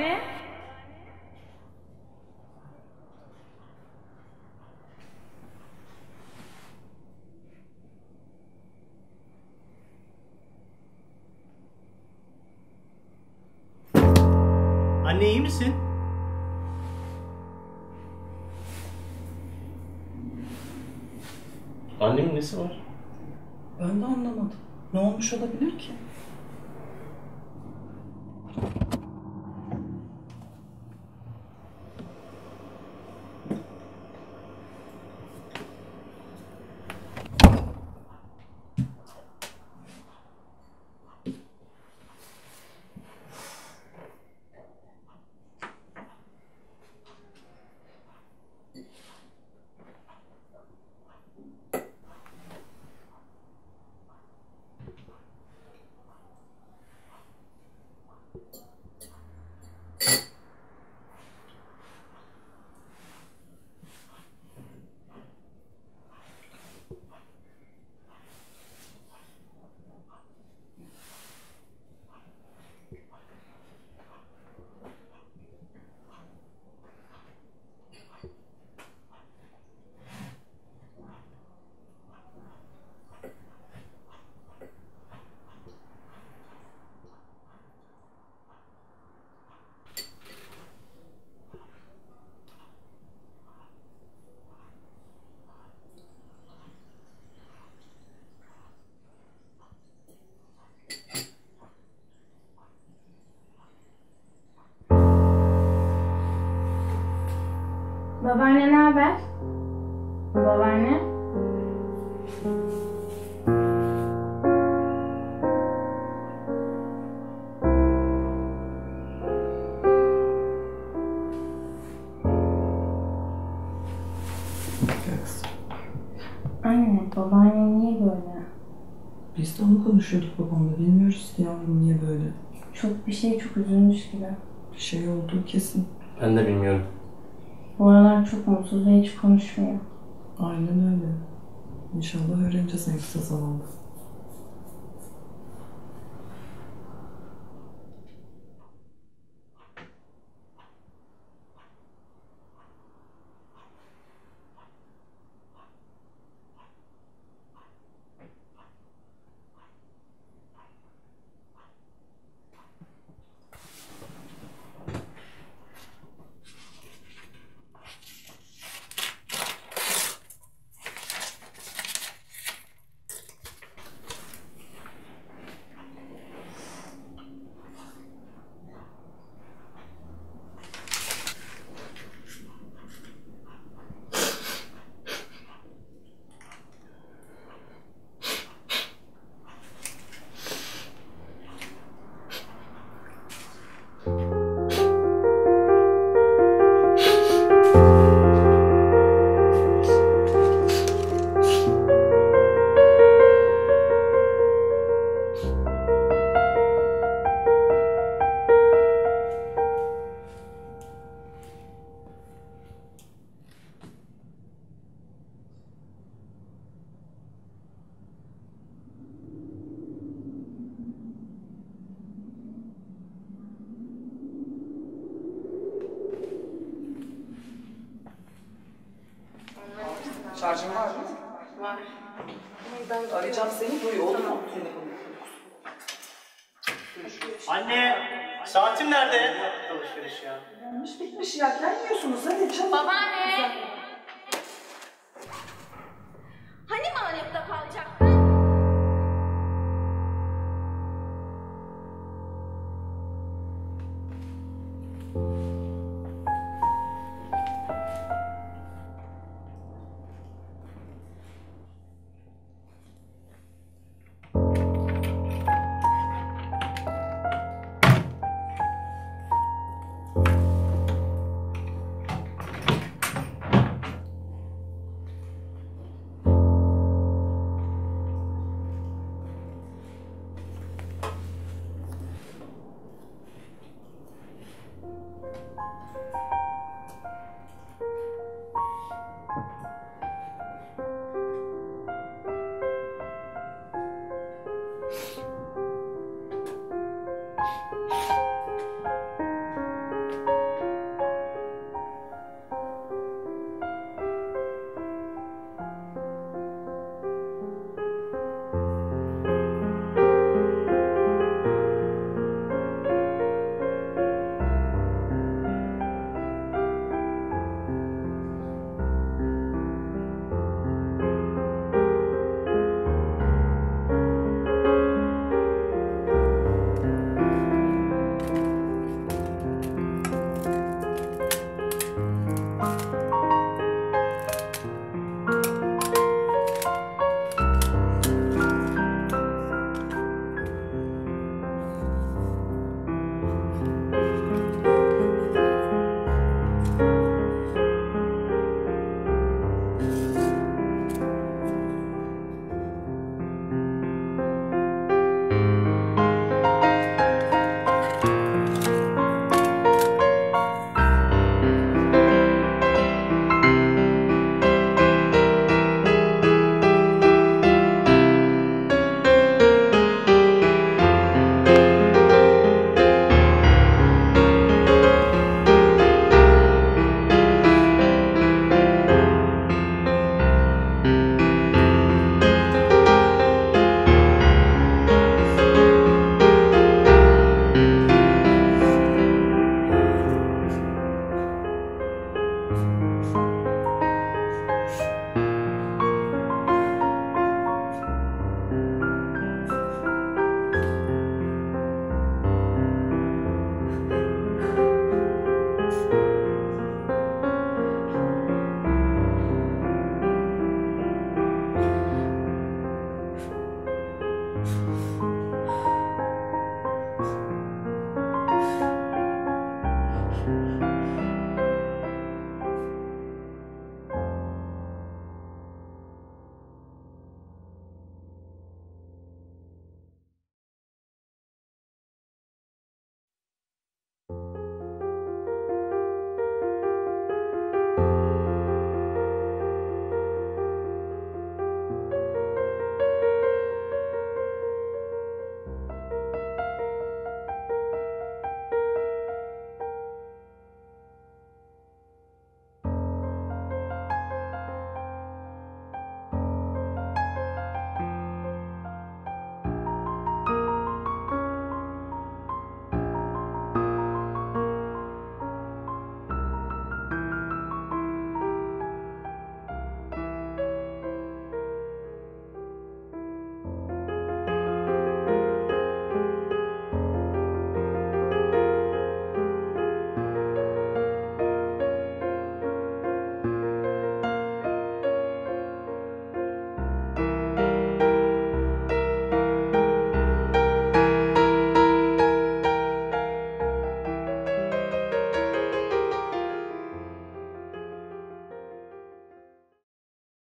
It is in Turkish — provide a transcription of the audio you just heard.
Babaanne. Anne iyi misin? Annemin nesi var? Ben de anlamadım. Ne olmuş olabilir ki? Babaanne ne haber? Babaanne. Anne, babaanne niye böyle? Biz de onu konuşuyorduk babamla. Bilmiyoruz ki yavrum niye böyle. Çok bir şey çok üzülmüş gibi. Bir şey olduğu kesin. Ben de bilmiyorum. Bu aralar çok mutsuz ve hiç konuşmuyor. Aynen öyle. İnşallah öğreneceğiz en kısa zamanda. şarjın var mı? Var. Arayacağım seni, duy olur mu? Anne, saatim nerede? Alışveriş ya. Yanlış bitmiş ya, gelmiyorsunuz hadi çabuk. Babaanne! Hani mağarada kalacaktın?